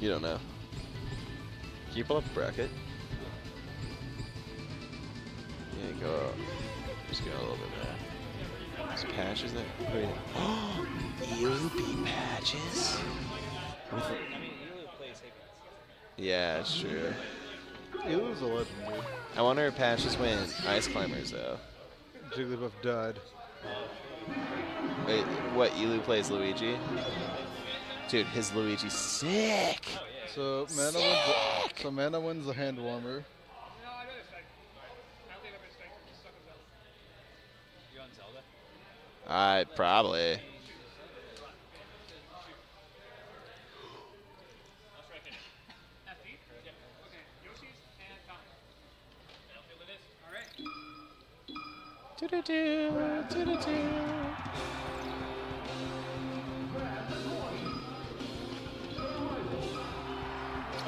You don't know. Can you pull up a bracket? Yeah, go up. Just go a little bit more. There's patches there. Wait. ELP patches? I mean, Elu plays Higgins. Yeah, it's true. He was a legend, dude. I wonder if patches win Ice Climbers though. Jigglypuff died. Wait, what? Elu plays Luigi? Dude, his Luigi's sick! So Mana wins. The, so Mana wins the hand warmer. You on I probably. Do-do-do, do-do-do.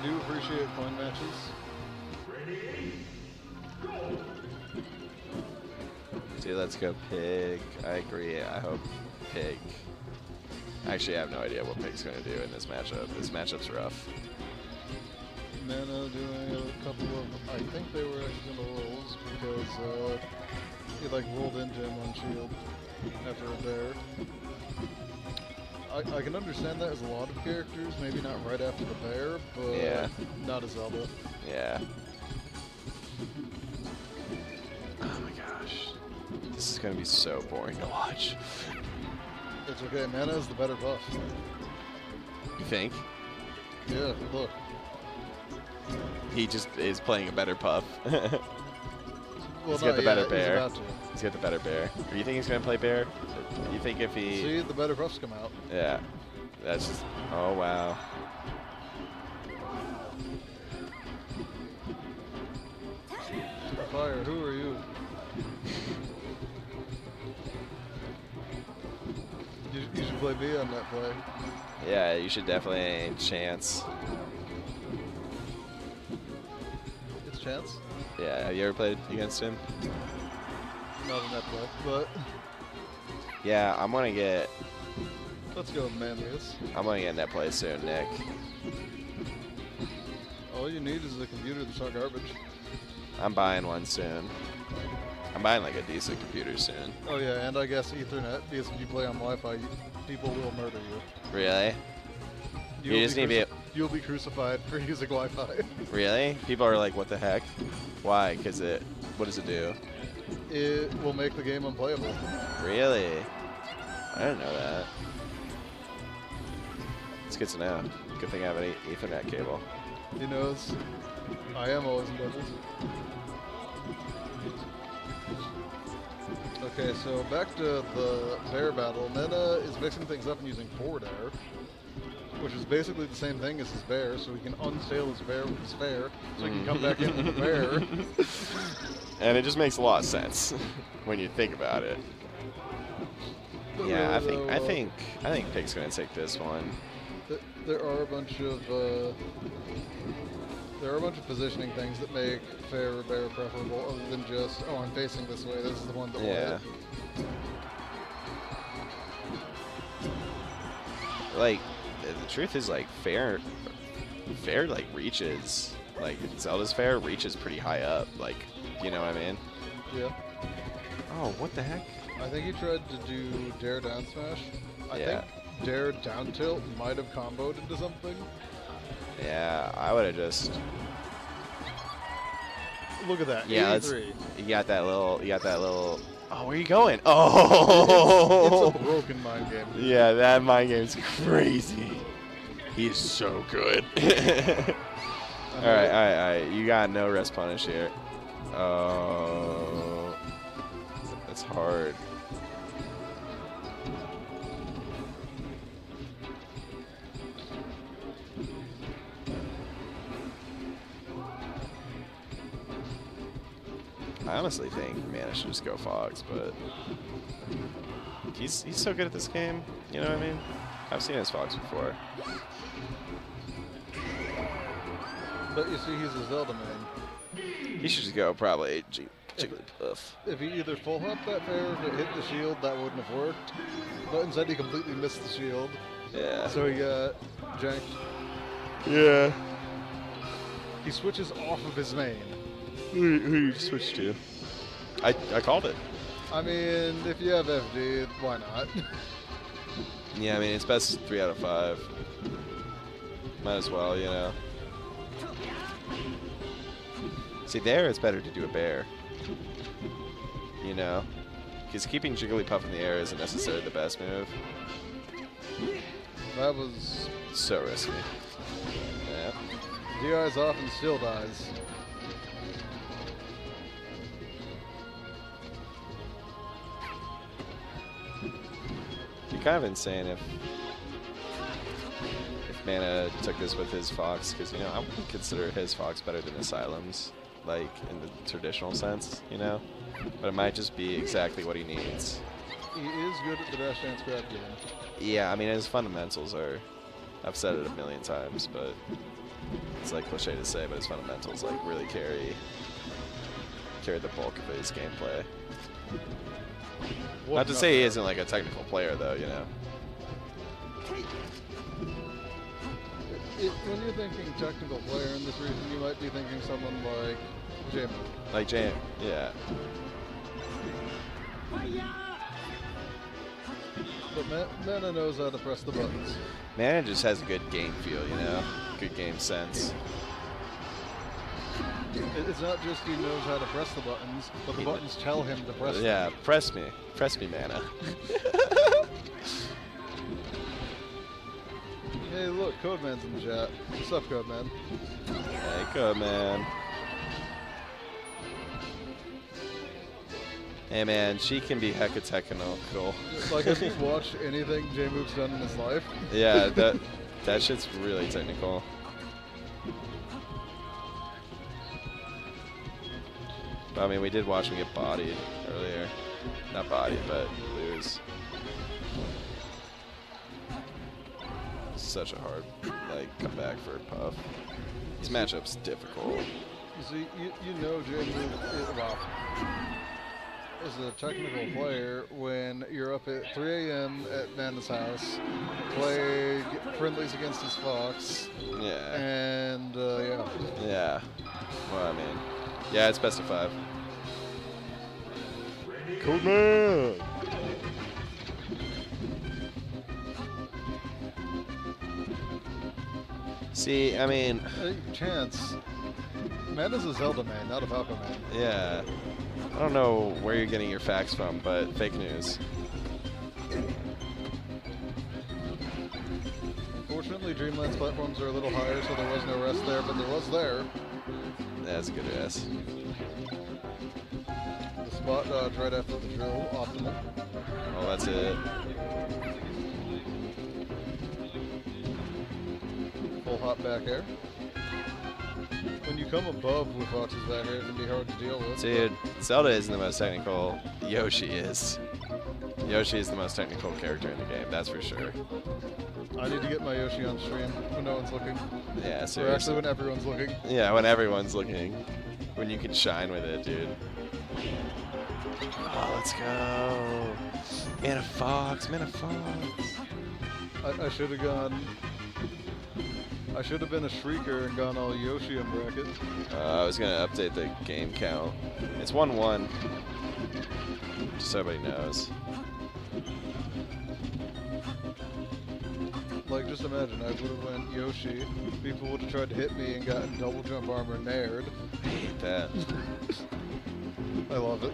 I do appreciate coin matches. Dude, let's go pig. I agree. I hope pig. Actually, I have no idea what pig's going to do in this matchup. This matchup's rough. Mana doing a couple of, I think they were accidental rolls because uh, he like rolled into him on shield after a bair. I, I can understand that as a lot of characters, maybe not right after the bair, but Yeah. not as Zelda. Yeah. Oh my gosh. This is going to be so boring to watch. It's okay, Mana is the better Puff. You think? Yeah, look. He just is playing a better puff. Well, He's got the better bair. He's. He's got the better bair. Or you think he's going to play bear? You think if he... See, the better Puffs come out. Yeah. That's just... Oh, wow. Fire, who are you? You, you should play me on that play. Yeah, you should definitely chance. It's chance. Yeah, have you ever played against him? Not on that play, but Yeah, I'm gonna get let's go Manlius. I'm gonna get in that play soon, Nick. All you need is a computer that's not garbage. I'm buying one soon. I'm buying like a decent computer soon. Oh yeah, and I guess Ethernet, because if you play on Wi-Fi, you, people will murder you. Really? You You just need to cruci- You'll be crucified for using Wi-Fi. Really? People are like, what the heck? Why? Cause it. What does it do? it will make the game unplayable. Really? I didn't know that. It's good to know. Good thing I have an Ethernet cable. He knows. I am always in doubles. Okay, so back to the bair battle. Meta is mixing things up and using forward air, which is basically the same thing as his bair, so he can unsail his bair with his fair, so he can come back in with the bair. And it just makes a lot of sense when you think about it. But Yeah, I think I though, think I think Pig's gonna take this one. th- there are a bunch of uh, there are a bunch of positioning things that make fair or bair preferable, other than just oh I'm facing this way. This is the one that Yeah. Like the, the truth is like fair fair like reaches like Zelda's fair reaches pretty high up. Like you know what I mean? Yeah. Oh, what the heck? I think he tried to do dare down smash. I Yeah. think dare down tilt might have comboed into something. Yeah, I would have just Look at that. yeah. That's, 83. you got that little. You got that little. Oh, where are you going? Oh, It's a oh. broken mind game. yeah, that mind game's crazy. He's so good. all right, all right, all right. You got no rest punish here. Oh, that's hard. I honestly think Mana should just go Fox, but he's he's so good at this game. You know what I mean? I've seen his Fox before. But you see, he's a Zelda man. He should just go probably G- Jigglypuff. If he either full hop that fair, if it hit the shield, that wouldn't have worked. But instead, he completely missed the shield. Yeah. So he got janked. Yeah. He switches off of his main. Who, who you switch to? I, I called it. I mean, if you have FD, why not? Yeah, I mean, it's best three out of five. Might as well, you know. See, there it's better to do a bair. You know? Because keeping Jigglypuff in the air isn't necessarily the best move. that was So risky. Yeah. DI's off and still dies. Kind of insane if if Mana took this with his Fox, because you know I wouldn't consider his Fox better than Asylum's, like in the traditional sense, you know. But it might just be exactly what he needs. He is good at the dash dance grab game. Yeah, I mean his fundamentals are. I've said it a million times, but it's like cliche to say, but his fundamentals like really carry carry the bulk of his gameplay. Not to say he isn't like a technical player though, you know. It, when you're thinking technical player in this region, you might be thinking someone like Jim. Like Jam, yeah. But Ma- Mana knows how to press the buttons. Mana just has a good game feel, you know? Good game sense. It, it's not just he knows how to press the buttons, but the He- buttons tell him to press them. Yeah, press me. Press me, Mana. Hey, look, Codeman's in the chat. What's up, Codeman? Hey, go, man. Hey, man, she can be hecka technical. Like, have you've watched anything Jmook's done in his life? yeah, that that shit's really technical. I mean, we did watch him get bodied earlier. Not bodied, but lose. Such a hard, like, comeback for Puff. This matchup's difficult. You see, you, you know Jmook is, well, is a technical player when you're up at 3 a.m. at Nana's house, play friendlies against his Fox, Yeah. and uh, yeah. Yeah. Well, I mean, yeah, it's best of five. Cold man. See, I mean, Hey, Chance, Mana's a Zelda man, not a Falco man. yeah. I don't know where you're getting your facts from, but fake news. Fortunately, Dreamland's platforms are a little higher, so there was no rest there, but there was there. That's a good ass. Spot dodge right after the drill, optimal. Oh, that's it. Full hop back air. When you come above with Fox's back air, it can be hard to deal with. Dude, Zelda isn't the most technical. Yoshi is. Yoshi is the most technical character in the game, that's for sure. I need to get my Yoshi on stream when no one's looking. Yeah, Or actually when everyone's looking. Yeah, when everyone's looking. When you can shine with it, dude. Oh, let's go. Mana Fox, Mana Fox. I, I should have gone. I should have been a shrieker and gone all Yoshi in bracket. Uh, I was going to update the game count. It's 1 1. Just so everybody knows. Like, just imagine, I would have went Yoshi. People would have tried to hit me and gotten double jump armor naired. I hate that. I love it.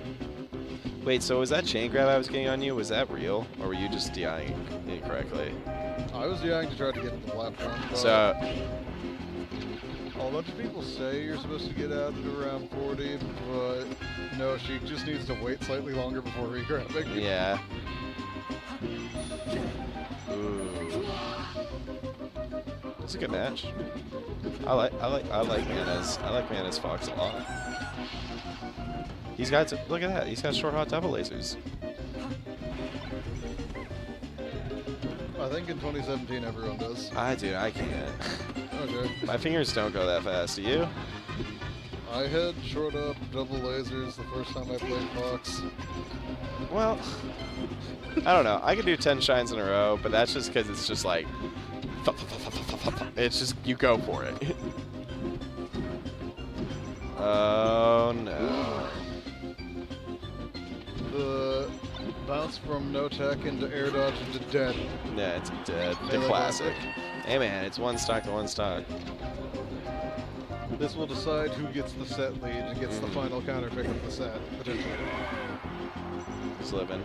Wait, so was that chain grab I was getting on you? Was that real? Or were you just DIing incorrectly? I was young to try to get to the platform. So, a bunch of people say you're supposed to get out at around 40, but no, she just needs to wait slightly longer before regrabbing. yeah. Ooh. It's a good match. I like I like I like Mana's I like Mana's Fox a lot. He's got look at that. He's got short hop double lasers. I think in 2017 everyone does. I do. I can't. Okay. My fingers don't go that fast. Do you? I had short hop double lasers the first time I played Fox. Well, I don't know. I can do ten shines in a row, but that's just because it's just like. It's just you go for it. oh no. Bounce from no tech into air dodge into dead. Yeah, it's dead. The classic. classic. Hey man, it's one stock to one stock. This will decide who gets the set lead and gets the Mhm. final counter pick of the set, potentially. Just living.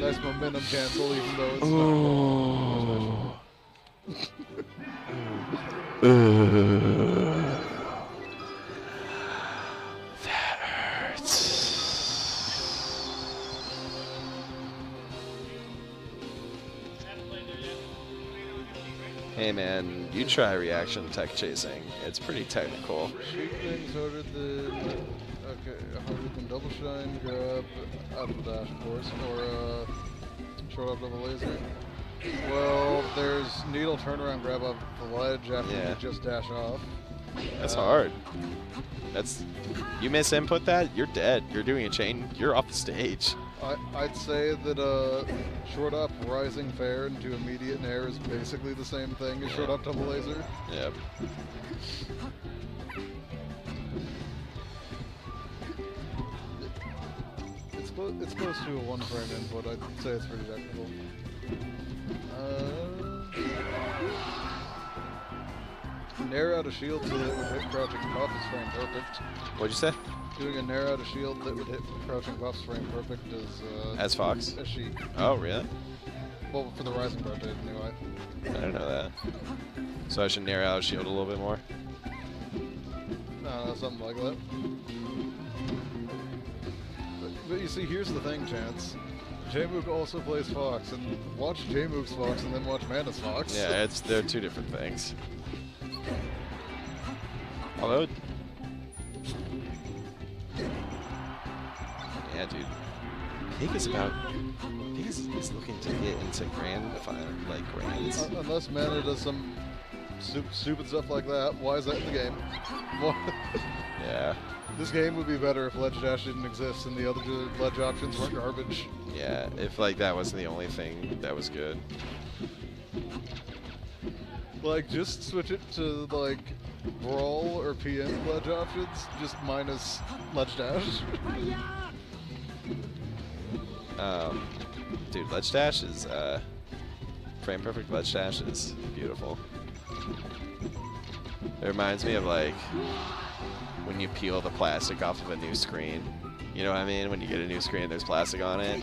Nice momentum cancel, even though it's Ooh. that you try reaction tech chasing. It's pretty technical. Shoot things harder than okay, harder than double shine, grab out of the dash, of course, or uh, short hop double laser. Well, there's needle turnaround grab up the ledge after Yeah. you just dash off. That's Uh, hard. That's you miss input that, you're dead. You're doing a chain, you're off the stage. I, I'd say that uh, short hop rising fair into immediate nair is basically the same thing as short hop double laser. Yep. It's close. It's close to a one frame input. I'd say it's pretty technical. Uh, nair out a shield so that it would hit crouching puff is frame. What'd you say? Doing a narrow a shield that would hit crouching Puffs frame perfect is uh, As Fox? as she. Oh, really? Well, for the rising rotate anyway. I don't know that. So I should narrow out shield a little bit more. No, something like that. But, but you see, here's the thing, Chance. Jmook also plays Fox, and watch Jmook's Fox and then watch Mana's Fox. Yeah, it's they're two different things. Although, yeah, dude, Pig is about. Pig is, is looking to get into grand like grands. Un- Unless Mana does some stu- stupid stuff like that, why is that in the game? Yeah, this game would be better if Ledge Dash didn't exist and the other ledge options weren't garbage. yeah. If like that wasn't the only thing that was good. Like, just switch it to, like, Brawl or PM ledge options, just minus Ledge Dash. Um, dude, ledge dash is uh, frame perfect. Ledge dash is beautiful. It reminds me of like when you peel the plastic off of a new screen. You know what I mean? When you get a new screen, there's plastic on it.